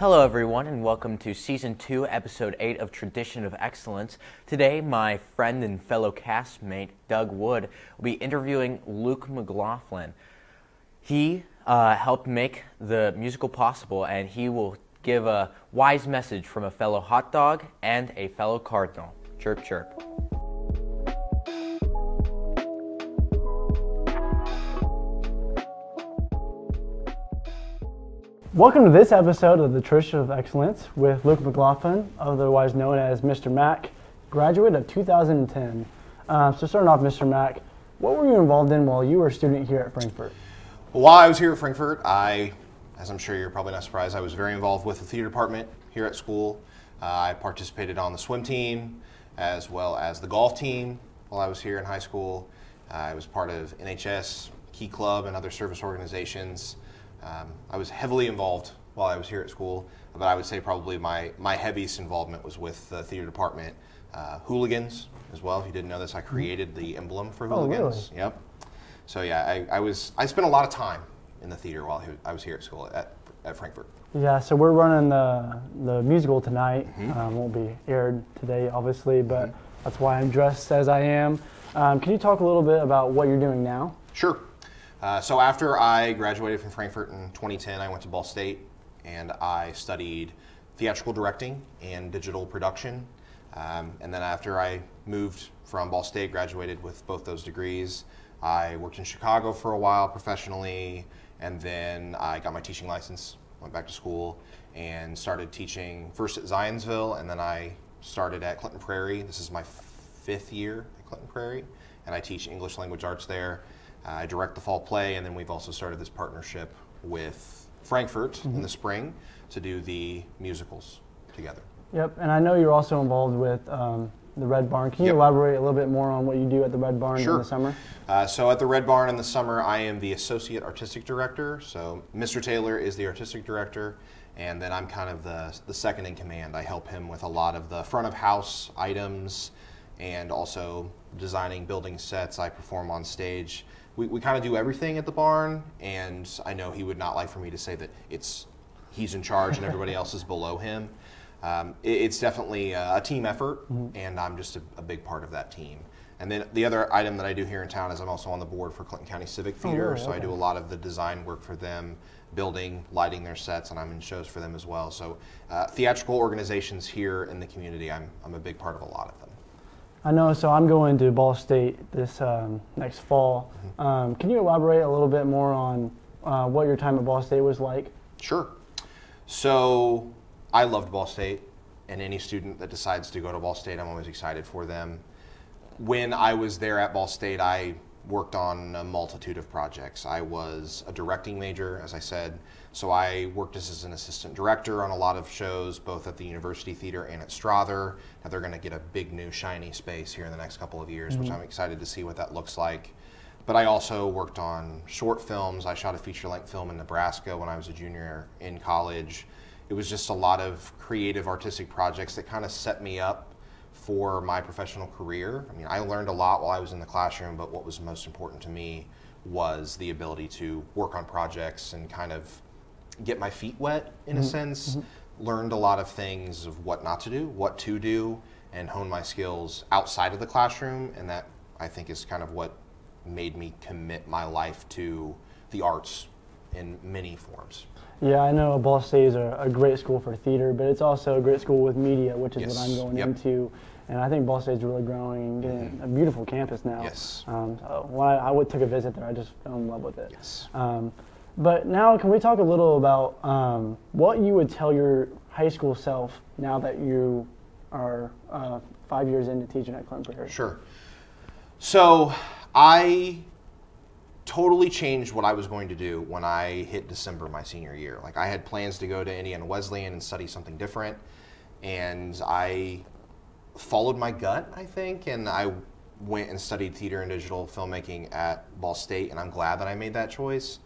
Hello, everyone, and welcome to Season 2, Episode 8 of Tradition of Excellence. Today, my friend and fellow castmate, Doug Wood, will be interviewing Luke McLaughlin. He uh, helped make the musical possible, and he will give a wise message from a fellow hot dog and a fellow cardinal. Chirp, chirp. Welcome to this episode of the Tradition of Excellence with Luke McLaughlin, otherwise known as Mr. Mac, graduate of 2010. Uh, so, starting off, Mr. Mac, what were you involved in while you were a student here at Frankfort? Well, While I was here at Frankfort, I, as I'm sure you're probably not surprised, I was very involved with the theater department here at school. Uh, I participated on the swim team as well as the golf team while I was here in high school. Uh, I was part of NHS, Key Club, and other service organizations. Um, I was heavily involved while I was here at school, but I would say probably my, my heaviest involvement was with the theater department. Uh, hooligans as well. If you didn't know this, I created the emblem for Hooligans. Oh, really? Yep. So yeah, I, I was I spent a lot of time in the theater while I was here at school at, at Frankfort. Yeah, so we're running the, the musical tonight. Mm-hmm. Um, won't be aired today, obviously, but that's why I'm dressed as I am. Um, can you talk a little bit about what you're doing now? Sure. Uh, so after I graduated from Frankfort in 2010, I went to Ball State and I studied theatrical directing and digital production. Um, and then after I moved from Ball State, graduated with both those degrees, I worked in Chicago for a while professionally, and then I got my teaching license, went back to school, and started teaching first at Zionsville, and then I started at Clinton Prairie. This is my fifth year at Clinton Prairie, and I teach English language arts there. I direct the fall play, and then we've also started this partnership with Frankfort in the spring to do the musicals together. Yep, and I know you're also involved with um, the Red Barn. Can you Yep. elaborate a little bit more on what you do at the Red Barn in the summer? Uh, so at the Red Barn in the summer, I am the associate artistic director. So Mr. Taylor is the artistic director, and then I'm kind of the, the second in command. I help him with a lot of the front of house items and also designing building sets. I perform on stage. We, we kind of do everything at the barn, and I know he would not like for me to say that it's he's in charge and everybody else is below him. Um, it- it's definitely a a team effort, and I'm just a, a big part of that team. And then the other item that I do here in town is I'm also on the board for Clinton County Civic Theater, really? so I do a lot of the design work for them, building, lighting their sets, and I'm in shows for them as well. So uh, theatrical organizations here in the community, I'm, I'm a big part of a lot of them. I know, so I'm going to Ball State this um, next fall. Mm-hmm. Um, can you elaborate a little bit more on uh, what your time at Ball State was like? Sure. So I loved Ball State, and any student that decides to go to Ball State, I'm always excited for them. When I was there at Ball State, I worked on a multitude of projects. I was a directing major, as I said, so I worked as an assistant director on a lot of shows, both at the University Theater and at Strother. Now they're going to get a big new shiny space here in the next couple of years, which mm-hmm. I'm excited to see what that looks like. But I also worked on short films. I shot a feature length film in Nebraska when I was a junior in college. It was just a lot of creative, artistic projects that kind of set me up for my professional career. I mean, I learned a lot while I was in the classroom, but what was most important to me was the ability to work on projects and kind of get my feet wet in a mm-hmm. sense. Mm-hmm. Learned a lot of things of what not to do, what to do, and hone my skills outside of the classroom. And that I think is kind of what made me commit my life to the arts in many forms. Yeah, I know Ball State is a, a great school for theater, but it's also a great school with media, which is Yes. what I'm going Yep. into. And I think Ball State's really growing and getting a beautiful campus now. Yes. Um, so when I, I would- took a visit there, I just fell in love with it. Yes. Um, but now, can we talk a little about um, what you would tell your high school self now that you are uh, five years into teaching at Clinton Prairie? Sure. So I totally changed what I was going to do when I hit December my senior year. Like I had plans to go to Indiana Wesleyan and study something different, and I followed my gut, I think, and I went and studied theater and digital filmmaking at Ball State, and I'm glad that I made that choice.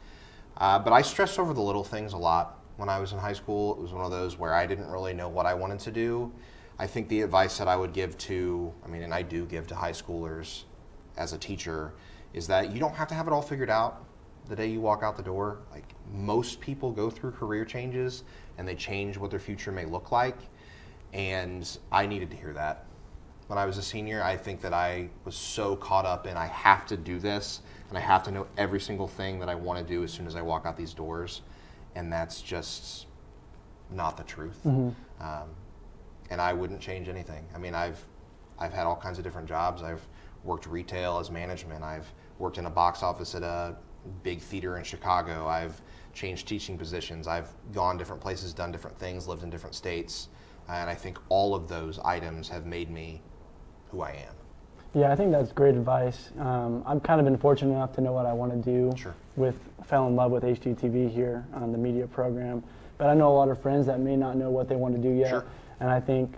Uh, but I stressed over the little things a lot when I was in high school. It was one of those where I didn't really know what I wanted to do. I think the advice that I would give to, I mean, and I do give to high schoolers as a teacher, is that you don't have to have it all figured out. the day you walk out the door. Like most people go through career changes and they change what their future may look like. And I needed to hear that. When I was a senior, I think that I was so caught up in I have to do this and I have to know every single thing that I want to do as soon as I walk out these doors. And that's just not the truth. Um, and I wouldn't change anything. I mean, I've I've had all kinds of different jobs. I've worked retail as management. I've worked in a box office at a big theater in Chicago. I've changed teaching positions. I've gone different places, done different things, lived in different states, and I think all of those items have made me who I am. Yeah, I think that's great advice. Um, I've kind of been fortunate enough to know what I want to do. Sure. With fell in love with HGTV here on the media program, but I know a lot of friends that may not know what they want to do yet, Sure. and I think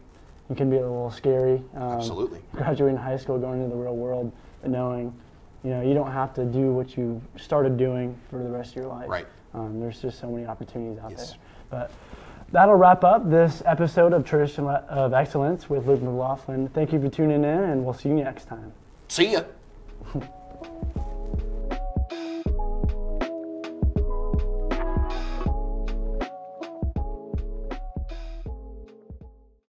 it can be a little scary. Um, Absolutely. Graduating high school, going into the real world, but knowing, you know, you don't have to do what you started doing for the rest of your life. Right. Um, there's just so many opportunities out Yes. there. But that'll wrap up this episode of Tradition of Excellence with Luke McLaughlin. Thank you for tuning in, and we'll see you next time. See ya.